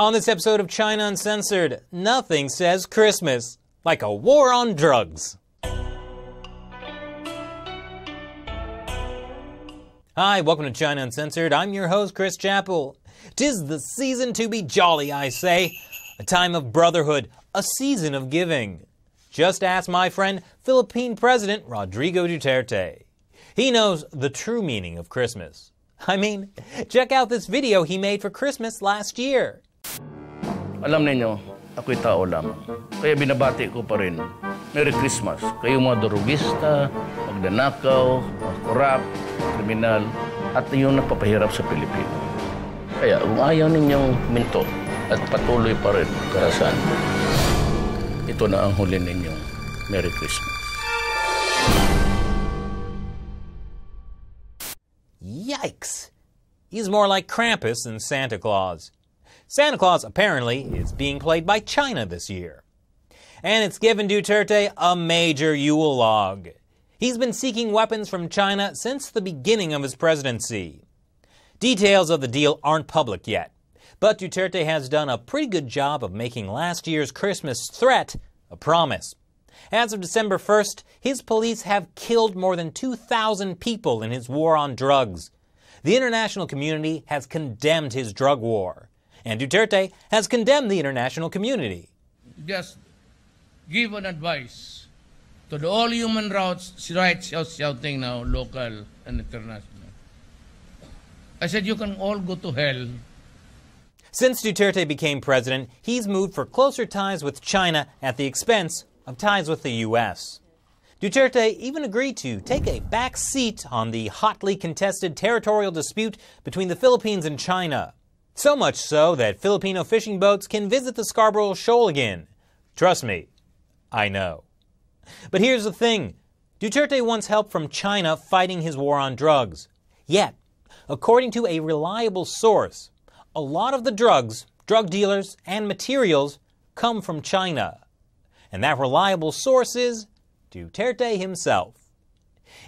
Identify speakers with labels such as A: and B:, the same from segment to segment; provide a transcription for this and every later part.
A: On this episode of China Uncensored, nothing says Christmas like a war on drugs. Hi, welcome to China Uncensored. I'm your host, Chris Chappell. Tis the season to be jolly, I say. A time of brotherhood, a season of giving. Just ask my friend, Philippine President Rodrigo Duterte. He knows the true meaning of Christmas. I mean, check out this video he made for Christmas last year.
B: Alam ninyo, ako'y tao lamang. Kaya binabati ko pa rin. Merry Christmas. Kayo mga durugista, magnanakaw, mga korap, kriminal, at yung nagpapahirap sa Pilipino. Kaya kung ayaw ninyong minto at patuloy pa rin karasan, ito na ang huli ninyong Merry Christmas.
A: Yikes! He's more like Krampus than Santa Claus. Santa Claus apparently is being played by China this year. And it's given Duterte a major Yule log. He's been seeking weapons from China since the beginning of his presidency. Details of the deal aren't public yet, but Duterte has done a pretty good job of making last year's Christmas threat a promise. As of December 1st, his police have killed more than 2,000 people in his war on drugs. The international community has condemned his drug war and Duterte has condemned the international community.
B: Just give an advice to the all human rights, rights shouting now, local and international. I said you can all go to hell.
A: Since Duterte became president, he's moved for closer ties with China at the expense of ties with the U.S. Duterte even agreed to take a back seat on the hotly contested territorial dispute between the Philippines and China. So much so that Filipino fishing boats can visit the Scarborough Shoal again. Trust me, I know. But here's the thing Duterte wants help from China fighting his war on drugs. Yet, according to a reliable source, a lot of the drugs, drug dealers, and materials come from China. And that reliable source is Duterte himself.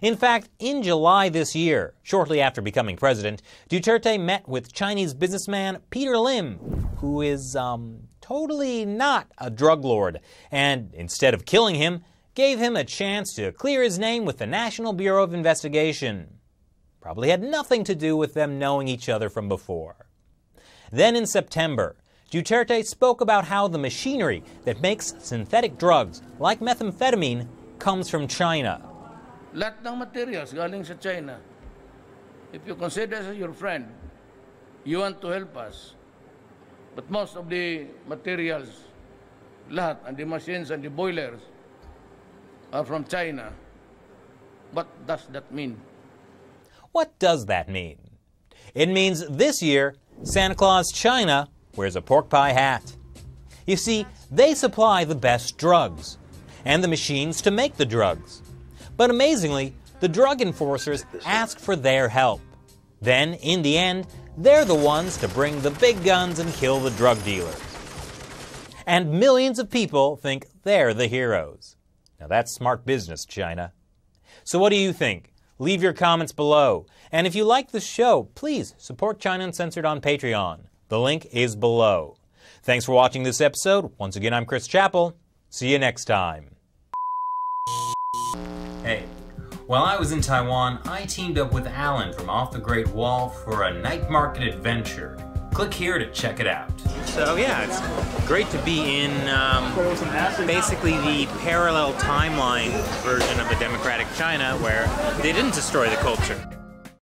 A: In fact, in July this year, shortly after becoming president, Duterte met with Chinese businessman Peter Lim, who is, um, totally not a drug lord, and instead of killing him, gave him a chance to clear his name with the National Bureau of Investigation. Probably had nothing to do with them knowing each other from before. Then in September, Duterte spoke about how the machinery that makes synthetic drugs, like methamphetamine, comes from China.
B: Lahat ng materials galing sa China. If you consider us as your friend, you want to help us. But most of the materials, lahat, and the machines and the boilers are from China. What does that mean?
A: What does that mean? It means this year, Santa Claus China wears a pork pie hat. You see, they supply the best drugs and the machines to make the drugs. But amazingly, the drug enforcers ask for their help. Then, in the end, they're the ones to bring the big guns and kill the drug dealers. And millions of people think they're the heroes. Now that's smart business, China. So what do you think? Leave your comments below. And if you like the show, please support China Uncensored on Patreon. The link is below. Thanks for watching this episode. Once again, I'm Chris Chappell. See you next time. Hey, while I was in Taiwan, I teamed up with Alan from Off the Great Wall for a night market adventure. Click here to check it out.
C: So yeah, it's great to be in um, basically the parallel timeline version of the democratic China where they didn't destroy the culture.